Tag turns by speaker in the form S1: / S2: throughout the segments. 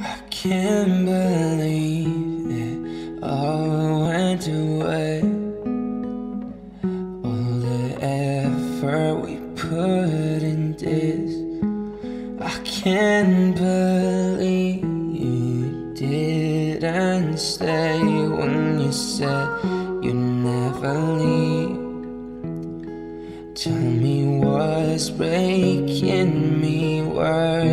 S1: I can't believe it all went away. All the effort we put in this. I can't believe you didn't stay when you said you'd never leave. Tell me what's breaking me worth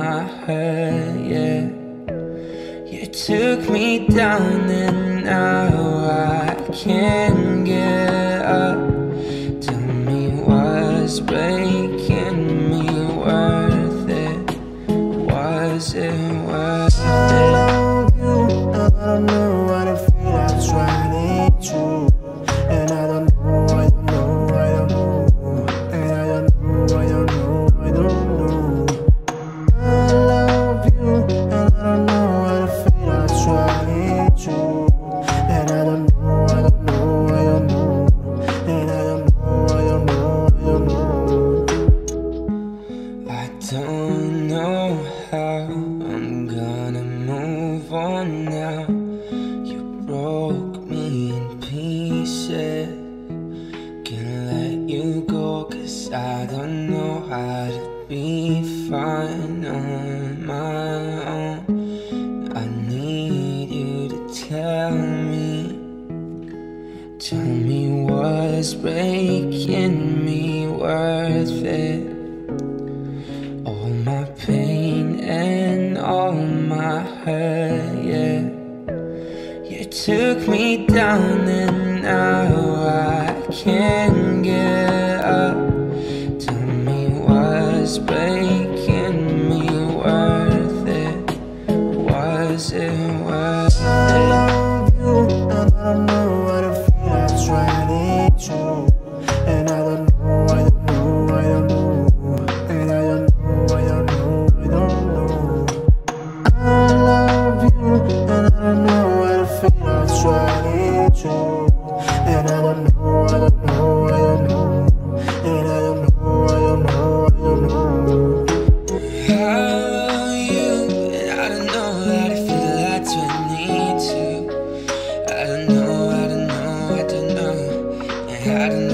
S1: my hurt, yeah. You took me down and now I can't get up. Tell me what's breaking me worth it. Was it I'm
S2: gonna
S1: move
S2: on now. You broke me in pieces. Can let you go, cause I don't know how to be fine on my own. I need you to tell me. Tell me what's breaking me worth it. All my hurt, yeah. You took me down and now I can't get up. Tell me what's breaking me worth it. Was it worth it? I love you, I know what it, you. And I don't know, I don't know, I don't know. And I don't know, I don't know, I don't know.
S1: I love you, and I don't know how to feel that's when I don't know, I don't know, I don't know, I don't know.